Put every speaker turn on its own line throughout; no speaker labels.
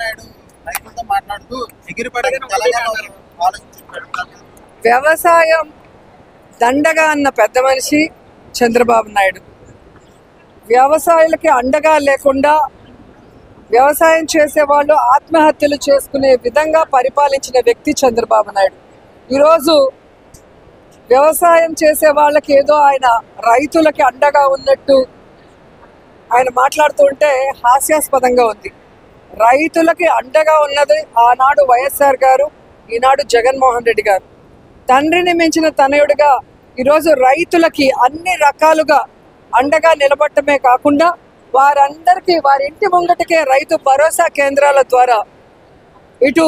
నాయుడు రైతులతో మాట్లాడుతూ ఎగిరిపడే తెలంగాణ ఆలోచించారు
వ్యవసాయం దండగా అన్న పెద్ద మనిషి చంద్రబాబు నాయుడు. వ్యవసాయులకి అండగా లేకుండా వ్యవసాయం చేసే వాళ్ళు ఆత్మహత్యలు చేసుకునే విధంగా పరిపాలించిన వ్యక్తి చంద్రబాబు నాయుడు. ఈరోజు వ్యవసాయం చేసే వాళ్ళకి ఏదో ఆయన రైతులకి అండగా ఉన్నట్టు ఆయన మాట్లాడుతూ ఉంటే హాస్యాస్పదంగా ఉంది. రైతులకి అండగా ఉన్నది ఆనాడు వైఎస్ఆర్ గారు ఈనాడు జగన్మోహన్ రెడ్డి గారు. తండ్రిని మించిన తనయుడిగా ఈరోజు రైతులకి అన్ని రకాలుగా అండగా నిలబడటమే కాకుండా వారందరికీ వారి ఇంటి ముంగటికే రైతు భరోసా కేంద్రాల ద్వారా ఇటు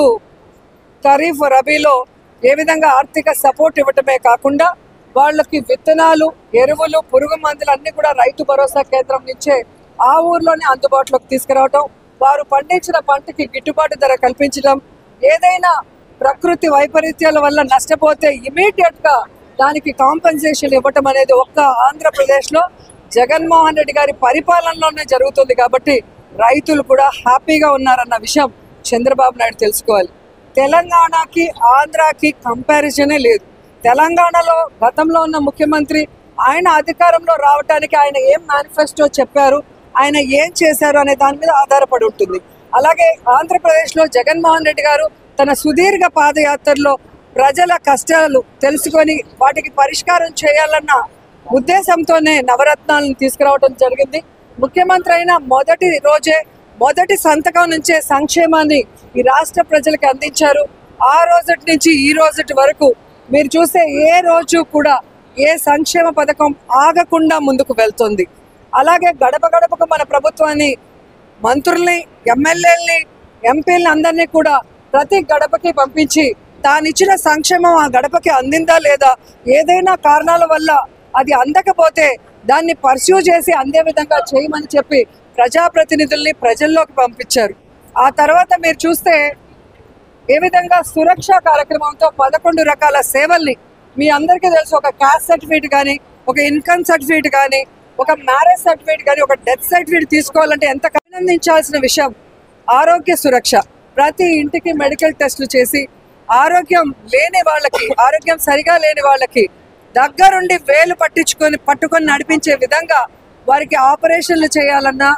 ఖరీఫ్ రబీలో ఏ విధంగా ఆర్థిక సపోర్ట్ ఇవ్వటమే కాకుండా వాళ్ళకి విత్తనాలు ఎరువులు పురుగు మందులు అన్నీ కూడా రైతు భరోసా కేంద్రం నుంచే ఆ ఊర్లోనే అందుబాటులోకి తీసుకురావటం వారు పండించిన పంటకి గిట్టుబాటు ధర కల్పించడం ఏదైనా ప్రకృతి వైపరీత్యాల వల్ల నష్టపోతే ఇమీడియట్గా దానికి కాంపెన్సేషన్ ఇవ్వటం అనేది ఒక్క ఆంధ్రప్రదేశ్లో జగన్మోహన్ రెడ్డి గారి పరిపాలనలోనే జరుగుతుంది కాబట్టి రైతులు కూడా హ్యాపీగా ఉన్నారన్న విషయం చంద్రబాబు నాయుడు తెలుసుకోవాలి. తెలంగాణకి ఆంధ్రాకి కంపారిజనే లేదు. తెలంగాణలో గతంలో ఉన్న ముఖ్యమంత్రి ఆయన అధికారంలో రావడానికి ఆయన ఏం మేనిఫెస్టో చెప్పారు? ఆయన ఏం చేశారు అనే దాని మీద ఆధారపడి ఉంటుంది. అలాగే ఆంధ్రప్రదేశ్లో జగన్మోహన్ రెడ్డి గారు తన సుదీర్ఘ పాదయాత్రలో ప్రజల కష్టాలు తెలుసుకొని వాటికి పరిష్కారం చేయాలన్న ఉద్దేశంతోనే నవరత్నాలను తీసుకురావడం జరిగింది. ముఖ్యమంత్రి అయిన మొదటి రోజే మొదటి సంతకం నుంచే సంక్షేమాన్ని ఈ రాష్ట్ర ప్రజలకు అందించారు. ఆ రోజటి నుంచి ఈ రోజటి వరకు మీరు చూస్తే ఏ రోజు కూడా ఏ సంక్షేమ పథకం ఆగకుండా ముందుకు వెళ్తుంది. అలాగే గడప గడపకు మన ప్రభుత్వాన్ని మంత్రుల్ని ఎమ్మెల్యేలని ఎంపీలని అందరినీ కూడా ప్రతి గడపకి పంపించి తానిచ్చిన సంక్షేమం ఆ గడపకి అందిందా లేదా ఏదైనా కారణాల వల్ల అది అందకపోతే దాన్ని పర్స్యూ చేసి అందే విధంగా చేయమని చెప్పి ప్రజాప్రతినిధుల్ని ప్రజల్లోకి పంపించారు. ఆ తర్వాత మీరు చూస్తే ఏ విధంగా సురక్ష కార్యక్రమంతో పదకొండు రకాల సేవల్ని మీ అందరికీ తెలుసు ఒక క్యాస్ట్ సర్టిఫికేట్ కానీ ఒక ఇన్కమ్ సర్టిఫికేట్ కానీ ఒక మ్యారేజ్ సర్టిఫికేట్ కానీ ఒక డెత్ సర్టిఫికేట్ తీసుకోవాలంటే ఎంత అభినందించాల్సిన విషయం? ఆరోగ్య సురక్ష. ప్రతి ఇంటికి మెడికల్ టెస్టులు చేసి ఆరోగ్యం లేని వాళ్ళకి ఆరోగ్యం సరిగా లేని వాళ్ళకి దగ్గరుండి వేలు పట్టించుకొని పట్టుకొని నడిపించే విధంగా వారికి ఆపరేషన్లు చేయాలన్నా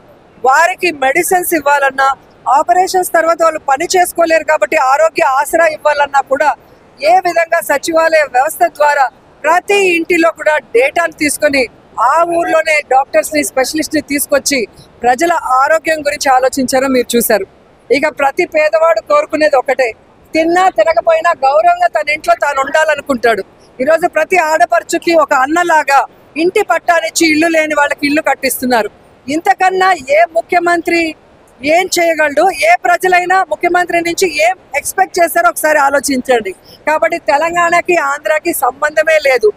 వారికి మెడిసిన్స్ ఇవ్వాలన్నా ఆపరేషన్స్ తర్వాత వాళ్ళు పని చేసుకోలేరు కాబట్టి ఆరోగ్య ఆసరా ఇవ్వాలన్నా కూడా ఏ విధంగా సచివాలయ వ్యవస్థ ద్వారా ప్రతి ఇంటిలో కూడా డేటాను తీసుకొని ఆ ఊర్లోనే డాక్టర్స్ని స్పెషలిస్ట్ని తీసుకొచ్చి ప్రజల ఆరోగ్యం గురించి ఆలోచించారో మీరు చూశారు. ఇక ప్రతి పేదవాడు కోరుకునేది ఒకటే తిన్నా తినకపోయినా గౌరవంగా తన ఇంట్లో తాను ఉండాలనుకుంటాడు. ఈరోజు ప్రతి ఆడపడుచుకి ఒక అన్నలాగా ఇంటి పట్టానిచ్చి ఇల్లు లేని వాళ్ళకి ఇల్లు కట్టిస్తున్నారు. ఇంతకన్నా ఏ ముఖ్యమంత్రి ఏం చేయగలడు? ఏ ప్రజలైనా ముఖ్యమంత్రి నుంచి ఏం ఎక్స్పెక్ట్ చేస్తారో ఒకసారి ఆలోచించండి. కాబట్టి తెలంగాణకి ఆంధ్రాకి సంబంధమే లేదు.